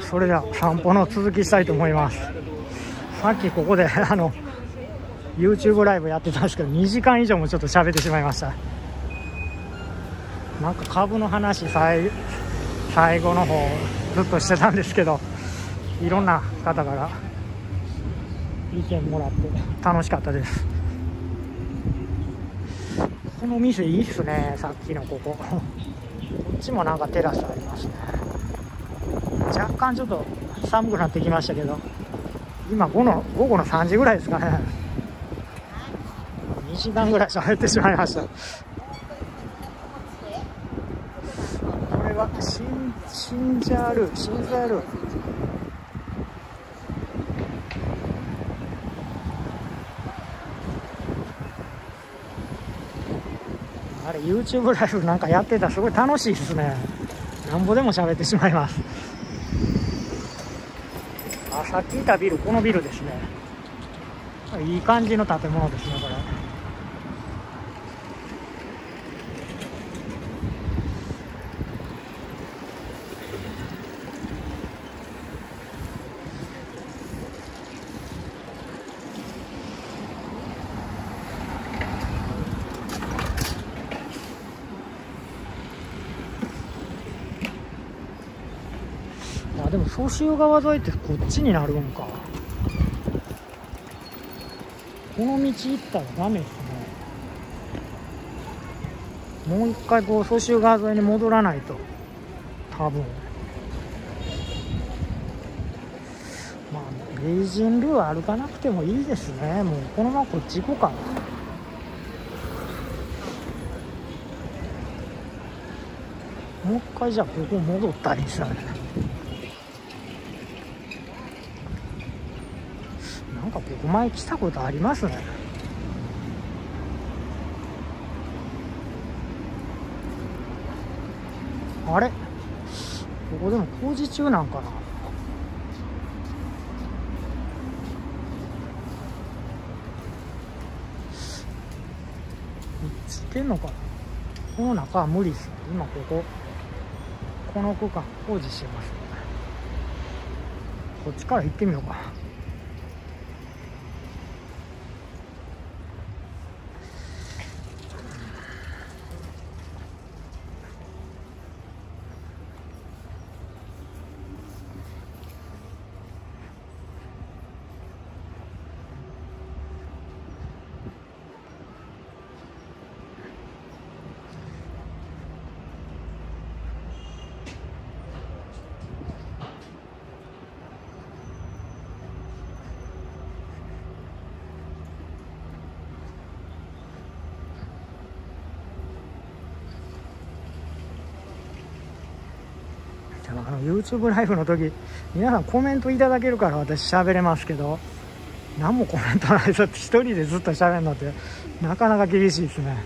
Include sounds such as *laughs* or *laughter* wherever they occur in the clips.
それでは散歩の続きしたいと思います。さっきここで *laughs* あの YouTube ライブやってたんですけど2時間以上もちょっと喋ってしまいました。なんか株の話最最後の方ずっとしてたんですけどいろんな方から意見もらって楽しかったです。この店いいっすねさっきのここ。こっちもなんかテラスありますね。若干ちょっと寒くなってきましたけど今午の午後の3時ぐらいですかね。*laughs* 2時間ぐらい喋ってしまいました。これはシンシンジャールシンジャール。あれ YouTube ライブなんかやってたらすごい楽しいですね。なんぼでも喋ってしまいます。さっきいたビルこのビルですね。いい感じの建物ですねこれ。総州川沿いってこっちになるんか。この道行ったらダメですね。もう一回こう総州川沿いに戻らないと。多分。まあベイジンルーは歩かなくてもいいですね。もうこのままこっち行こうかな。もう一回じゃあここ戻ったりしたねなんかここ前来たことありますね。あれ？ここでも工事中なんかな？知ってんのかな？この中は無理ですね。今ここ。この区間工事してますね。こっちから行ってみようか。YouTube ライブの時皆さんコメントいただけるから私喋れますけど何もコメントないぞって一人でずっと喋るのってなかなか厳しいですね。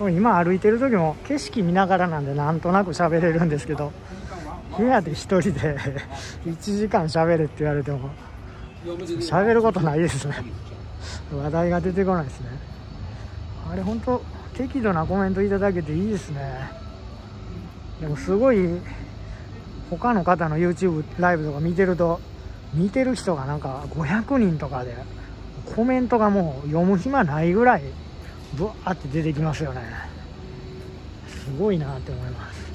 今歩いてる時も景色見ながらなんでなんとなく喋れるんですけど部屋で一人で1時間喋れって言われても喋ることないですね。話題が出てこないですね。あれ本当適度なコメントいただけていいですね。でもすごい他の方の YouTube ライブとか見てると見てる人がなんか500人とかでコメントがもう読む暇ないぐらいブワーって出てきますよね。すごいなって思います。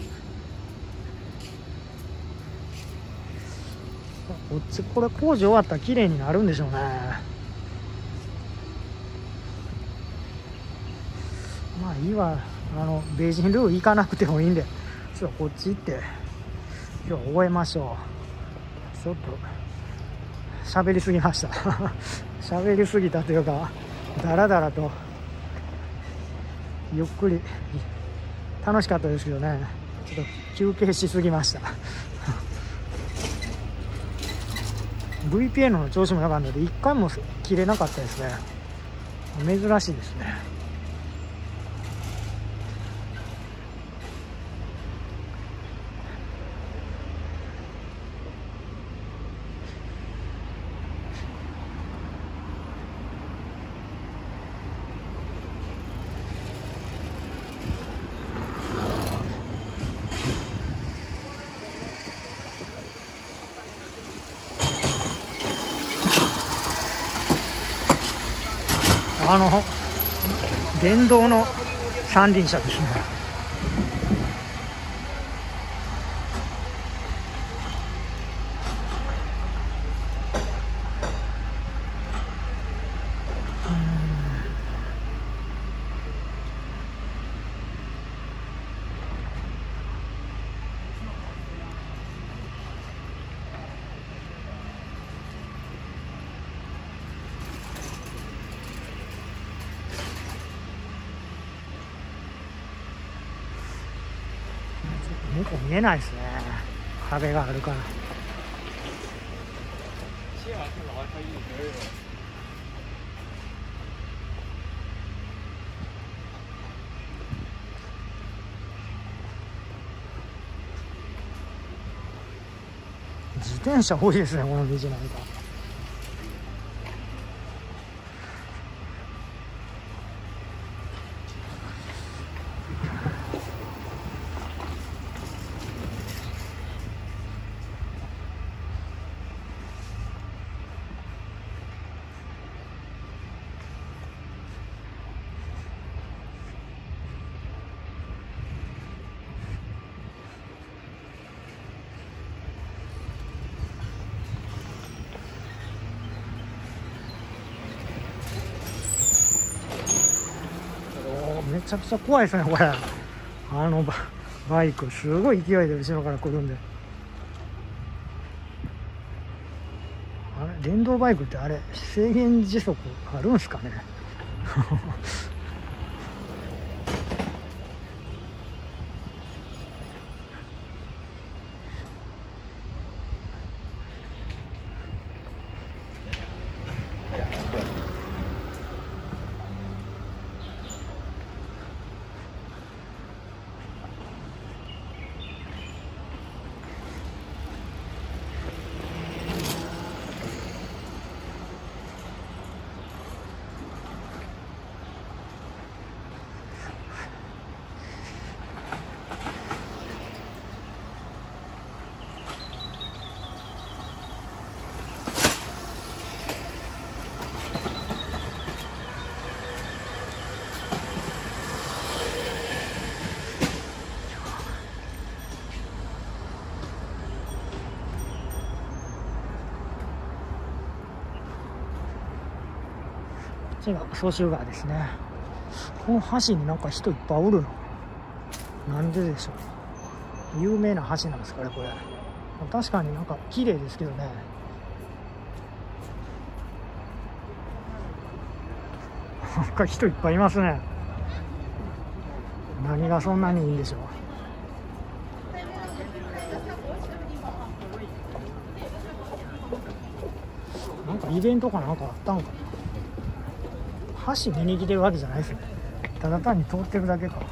こっちこれ工事終わったら綺麗になるんでしょうね。まあいいわ。あのベージンルー行かなくてもいいんで。ちょっとこっち行って。今日は終えましょう。ちょっと喋りすぎました。*laughs* 喋りすぎたというかだらだらとゆっくり楽しかったですけどね。ちょっと休憩しすぎました。*laughs* VPN の調子も良かったので1回も切れなかったですね。珍しいですね。あの電動の三輪車ですね向こう見えないですね。壁があるから。自転車多いですねこの道なんかおーめちゃくちゃ怖いですねこれ。あのババイク。すごい勢いで後ろから来るんで。あれ電動バイクってあれ制限時速あるんすかね？*laughs* ちが総集川ですね。この橋になんか人いっぱいおるの。なんででしょう。有名な橋なんですかねこれ。確かになんか綺麗ですけどね。なんか人いっぱいいますね。何がそんなにいいんでしょう。なんかイベントかなんかあったんかな。箸握れるわけじゃないですねただ単に通ってるだけか。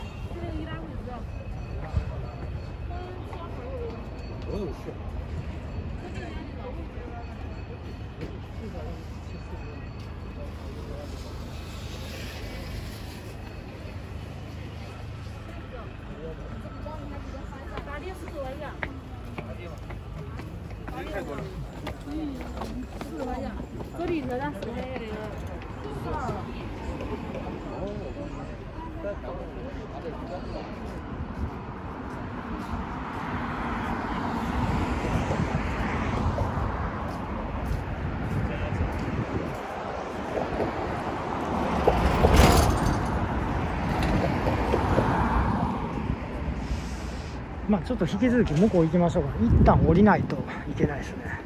まあちょっと引き続き向こう行きましょうか。一旦降りないといけないですね。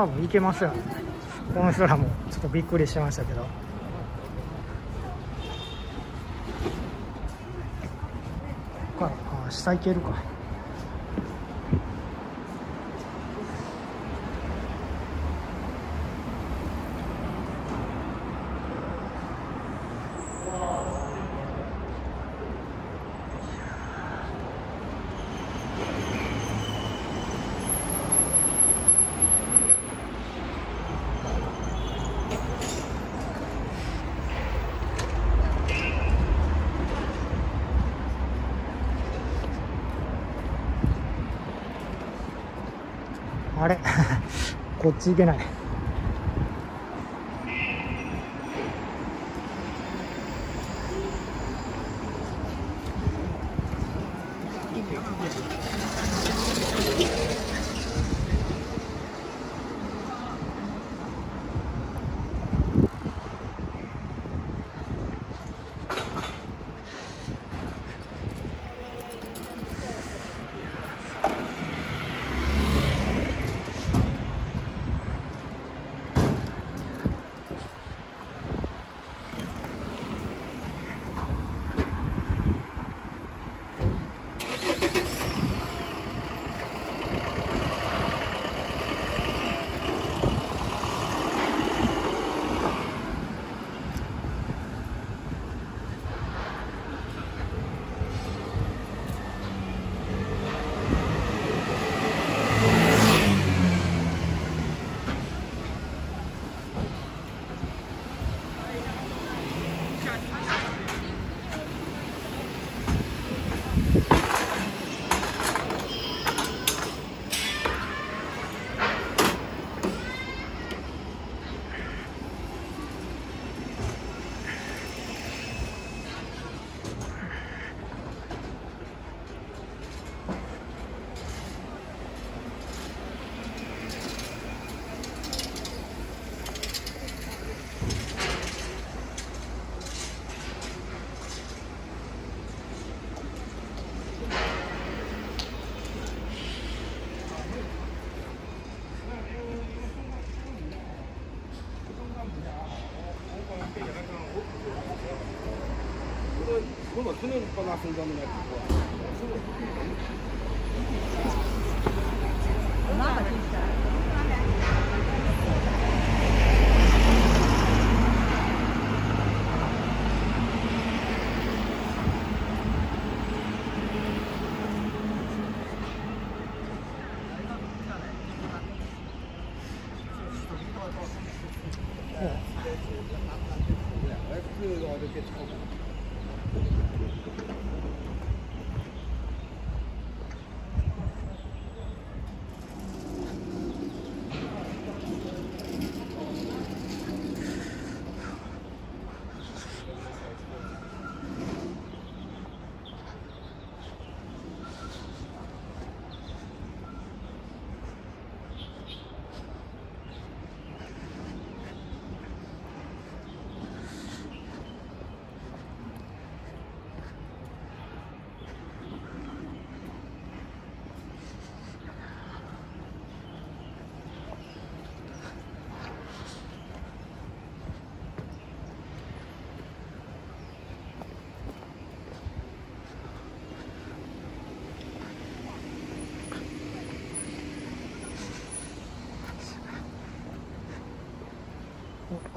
多分行けますよ。ねこの人らもちょっとびっくりしましたけど。ここからあ下行けるか。あれ？*laughs* こっち行けない今度は船っぱなすんだもんね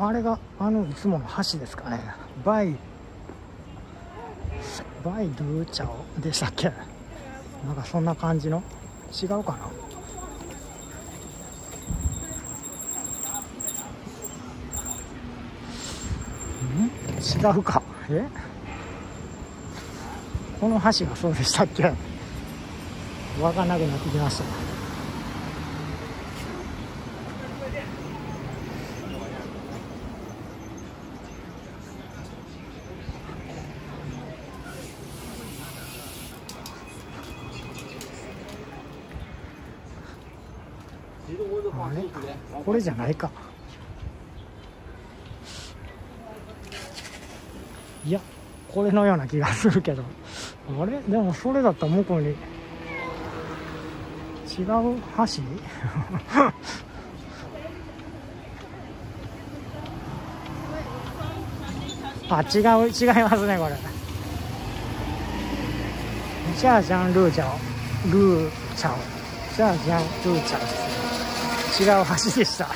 あれがあのいつもの橋ですかね。バイバイドゥーチャオでしたっけ？なんかそんな感じの？違うかな？ん？違うか。え？この橋がそうでしたっけ？分かんなくなってきました。これじゃないか。いやこれのような気がするけど。あれ？でもそれだったら向こうに。違う橋？*laughs* あ違う違いますねこれ。ジャージャンルーチャオ。ルーチャオ。ジャージャンルーチャオですね。違う橋でした。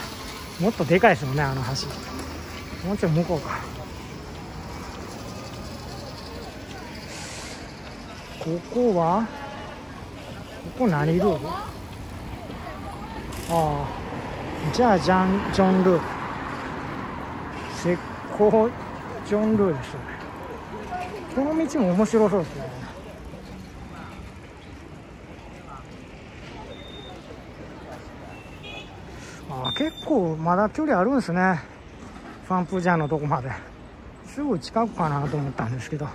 もっとでかいですもんねあの橋。もうちょい向こうか。ここは？ここ何ルール？ああ。じゃあジャンジョンルール。石膏ジョンルールですね。この道も面白そうですね。結構まだ距離あるんですね。ファンプージャーのとこまで。すぐ近くかなと思ったんですけど。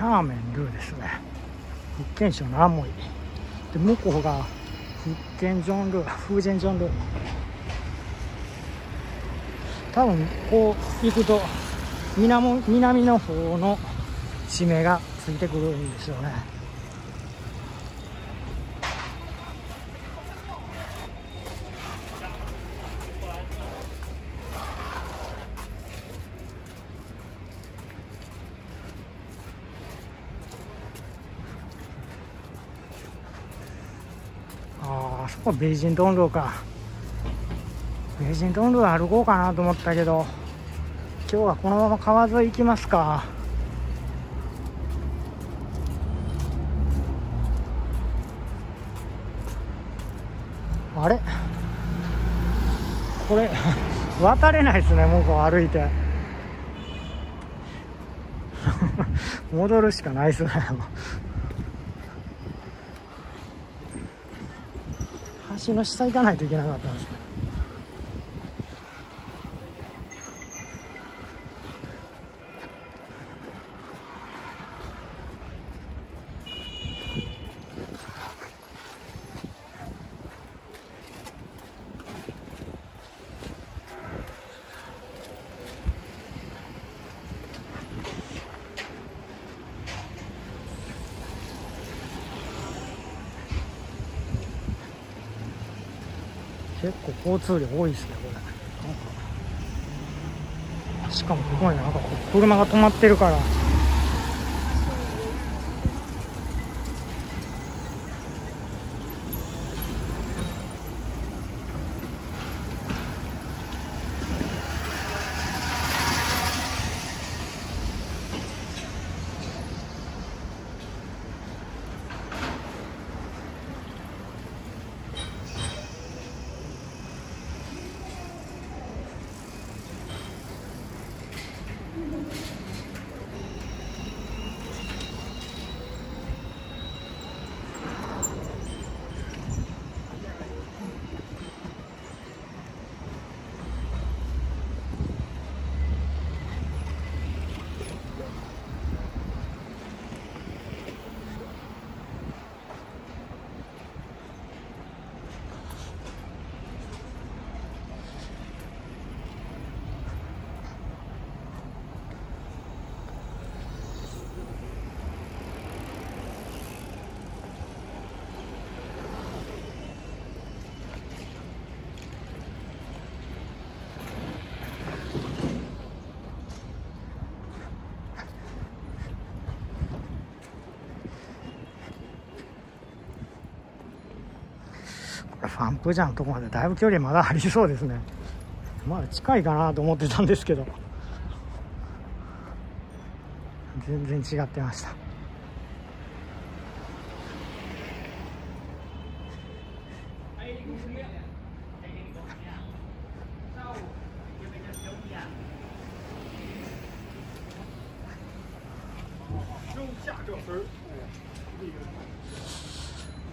シャーメンルーですね。福建省のアモイ。で向こうが福建ジョンルー福建ジョンルー。多分こう行くと南南の方の地名がついてくるんですよねあーあそこベイジントンルーか。ベイジントンルー歩こうかなと思ったけど今日はこのまま川沿い行きますか。あれ？これ渡れないですね向こう歩いて。*laughs* 戻るしかないですね橋の下行かないといけなかったんですね結構交通量多いですねこれ。しかもここになんか車が止まってるから。ファンプジャンのとこまでだいぶ距離まだありそうですね。まだ近いかなと思ってたんですけど。全然違ってました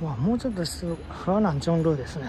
わもうちょっとす河南ジョンルーですね。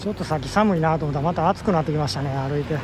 ちょっとさっき寒いなと思ったらまた暑くなってきましたね歩いて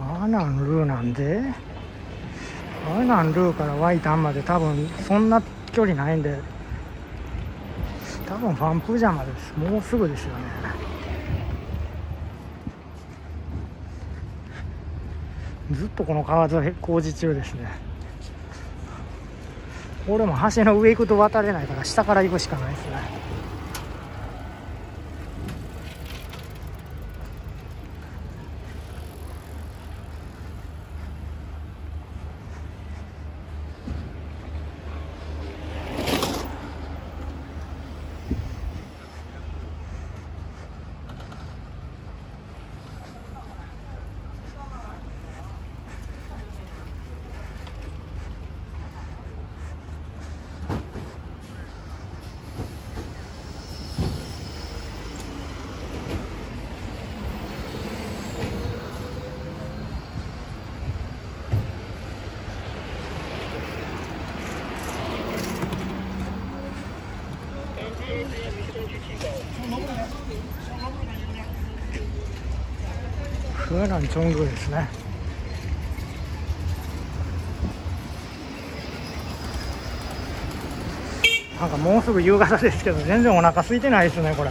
アーナンルーなんでアナンルーからワイタンまで多分そんな距離ないんで多分ファンプージャンまでです。もうすぐですよね。ずっとこの川沿い工事中ですね。これも橋の上行くと渡れないから下から行くしかないですね。河南チョングですね。なんかもうすぐ夕方ですけど全然お腹空いてないですねこれ。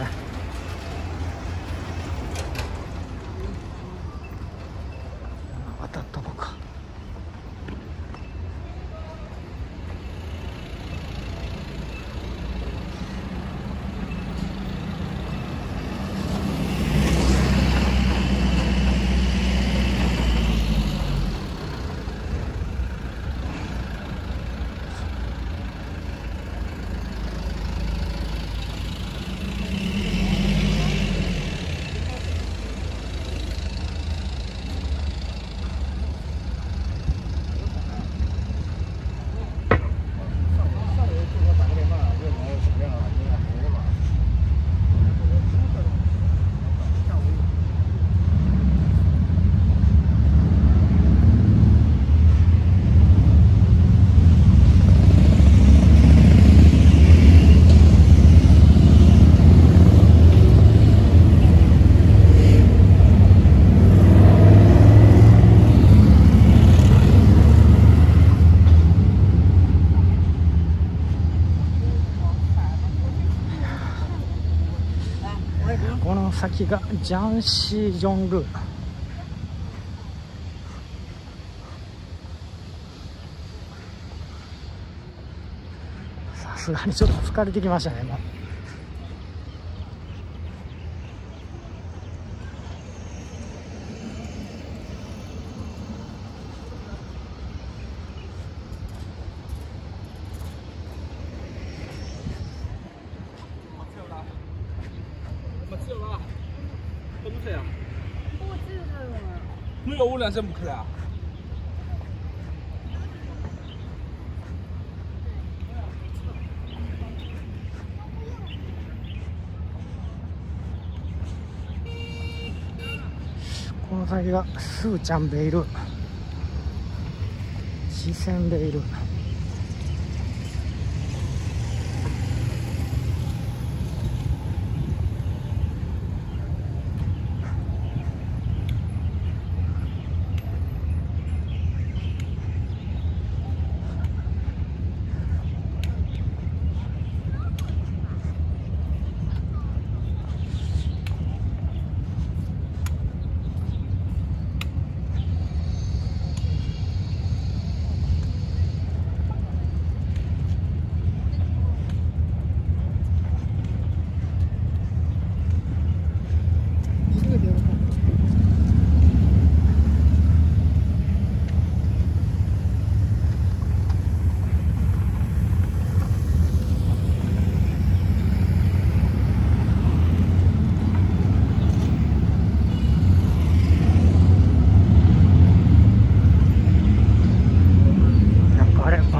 先がジャンシー・ジョンルさすがにちょっと疲れてきましたねもう。没有，我两声不开啊。この先がスーちゃんベイルシセンベイル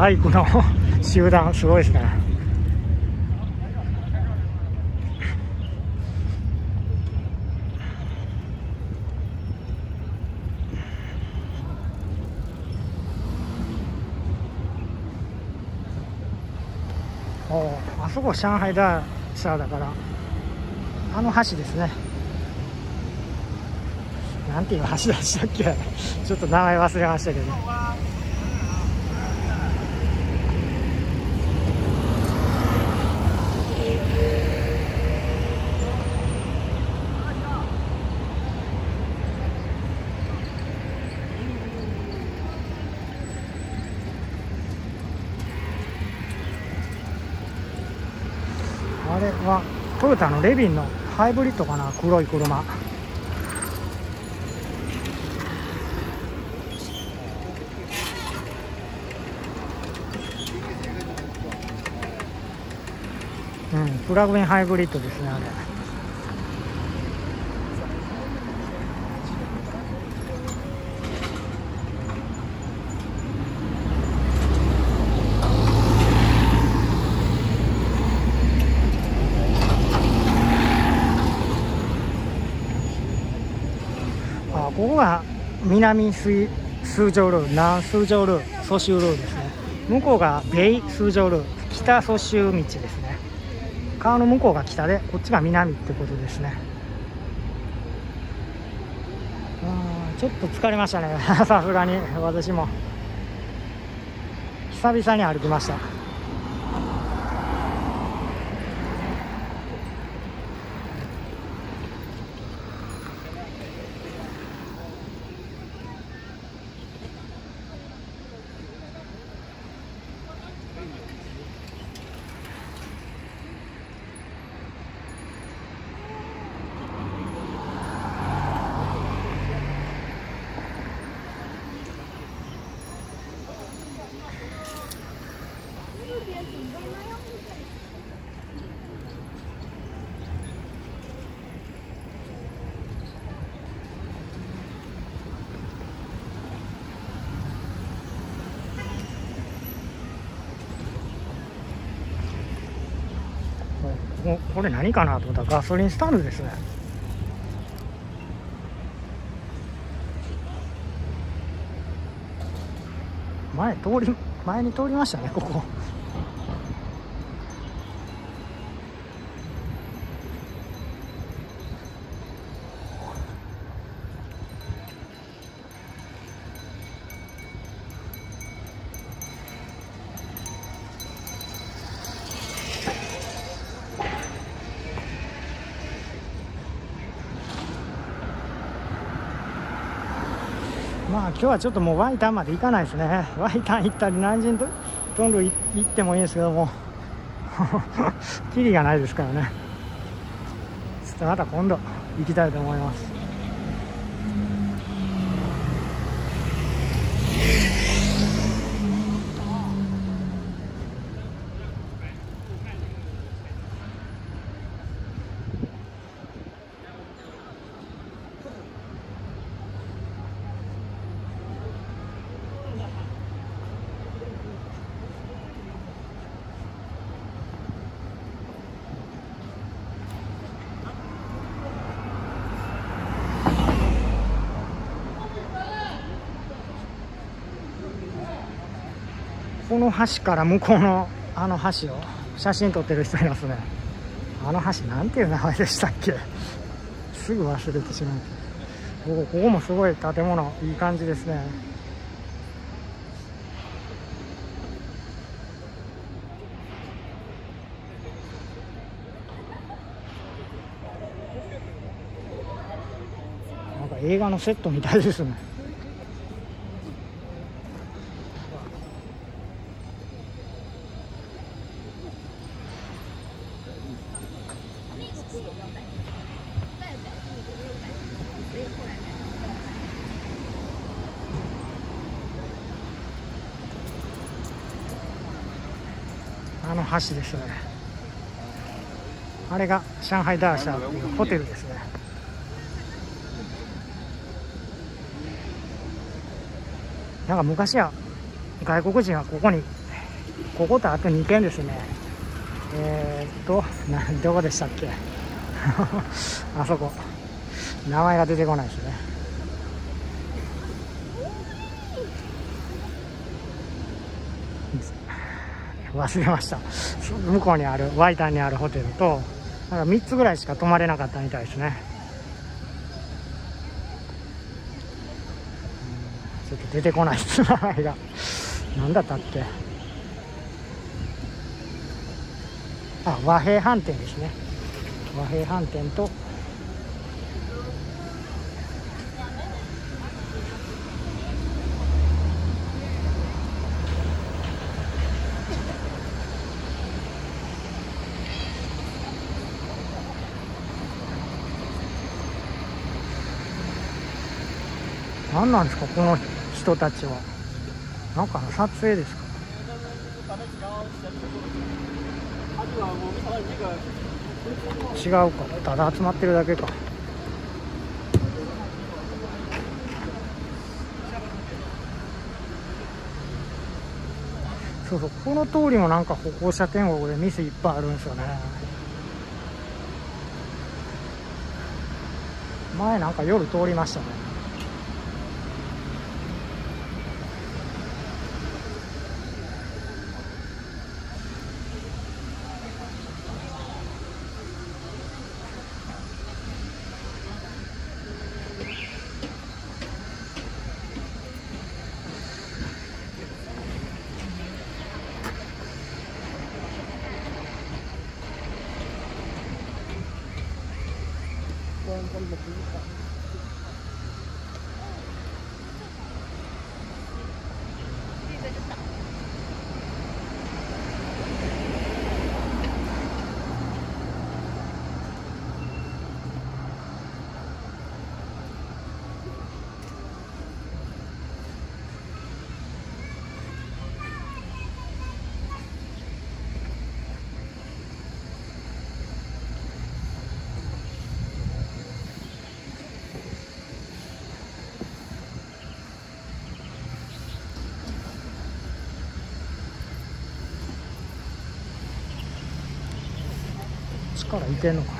バイクの *laughs* 集団すごいですね。おあそこ上海ダーシャーだからあの橋ですね。なんていう橋でしたっけ？ちょっと名前忘れましたけど。あれはトヨタのレビンのハイブリッドかな？黒い車。うんプラグインハイブリッドですねあれあここが南水数条ルー南数条ルー蘇州ルーですね。向こうが米数条ルー北蘇州道ですね。川の向こうが北でこっちが南ってことですね。ちょっと疲れましたね。*laughs* さすがに私も。久々に歩きました。これ何かなと思ったらガソリンスタンドですね。前通り前に通りましたねここ。まあ今日はちょっともうワイタンまで行かないですね。*laughs* ワイタン行ったり南京トンル行ってもいいんですけども。*laughs* キリがないですからね。ちょっとまた今度行きたいと思いますこの橋から向こうのあの橋を写真撮ってる人いますね。あの橋なんていう名前でしたっけ？すぐ忘れてしまう。ここここもすごい建物いい感じですね。なんか映画のセットみたいですね。橋ですね。あれが上海ダーシャーっていうホテルですね。なんか昔は外国人はここにこことあと2軒ですね。えー、っとなどこでしたっけ？*laughs* あそこ。名前が出てこないですね。忘れました。向こうにあるワイタンにあるホテルとなんか3つぐらいしか泊まれなかったみたいですね。ちょっと出てこないです名前が。何だったっけ？あ和平飯店ですね。和平飯店と何なんですかこの人たちは。なんかの撮影ですか。違うか。ただ集まってるだけか。そうそう。この通りもなんか歩行者天国で店いっぱいあるんですよね。前なんか夜通りましたね。からいけんのか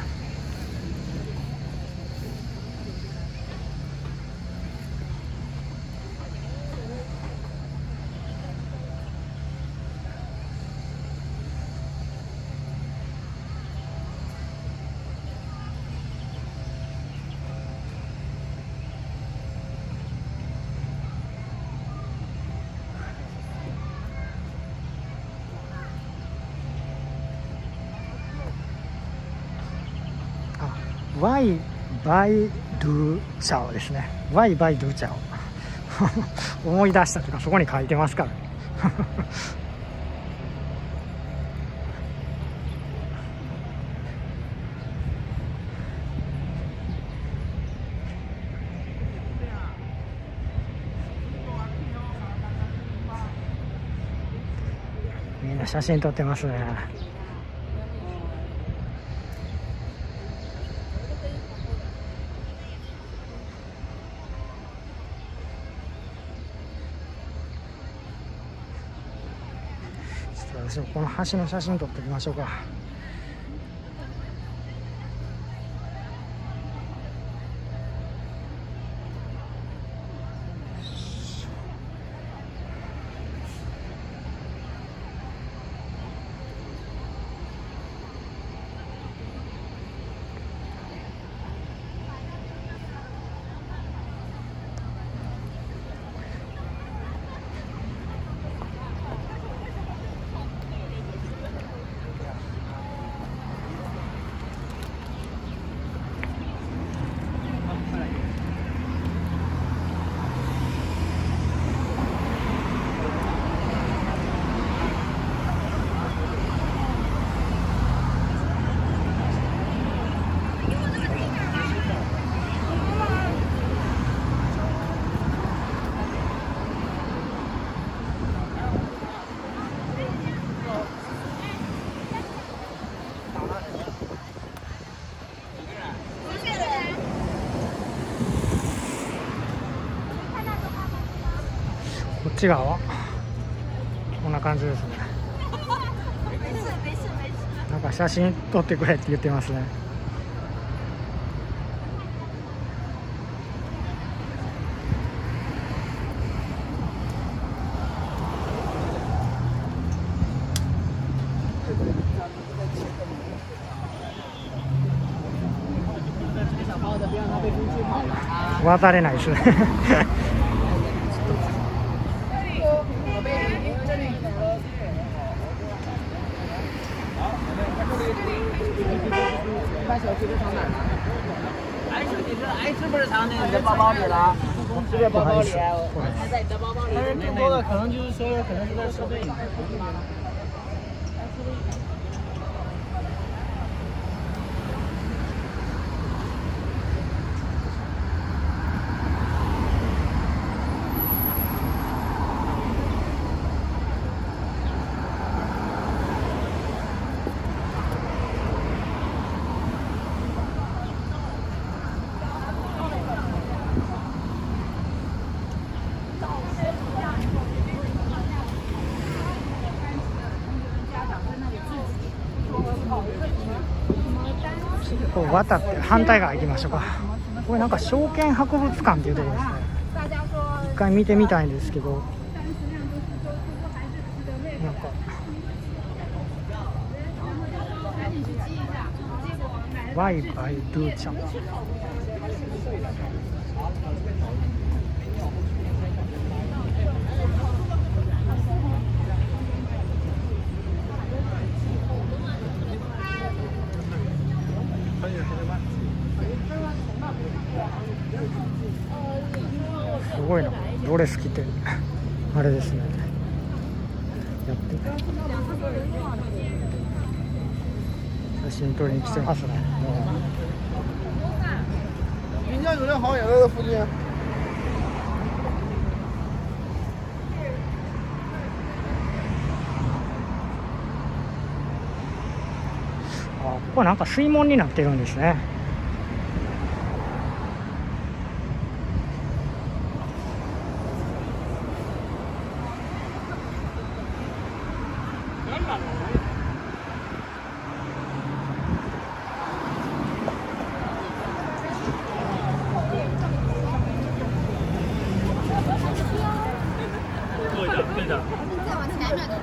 なワイバイドゥチャオですね。ワイバイドゥチャオ思い出したというかそこに書いてますから。*laughs* みんな写真撮ってますね。私もこの橋の写真撮っておきましょうか。ち側は。こんな感じですね。なんか写真撮ってくれって言ってますね。渡れないですね。渡って反対側行きましょうか。これなんか証券博物館っていうところですね。一回見てみたいんですけど。なんか。ワイバイドゥちゃんすごいなドレス着てあれですねやって写真撮りに来てますね滨江有辆好也在这附近。あここなんか水門になってるんですね再往前面点。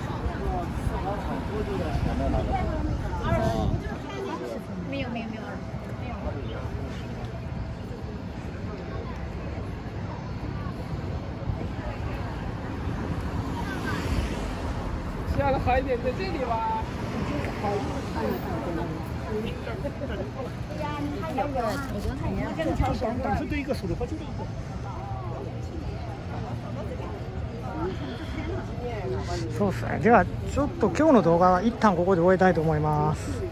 没有没有没有没有。下了海点在这里吧。但是对一个手的话就这个。そうではちょっと今日の動画は一旦ここで終えたいと思います。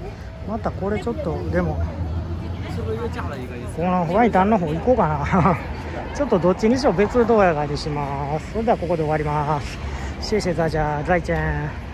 またこれちょっとでも？このホワイタンの方行こうかな。*laughs* ちょっとどっちにしろ別動画にします。それではここで終わります。シェシェザジャーザイチェン。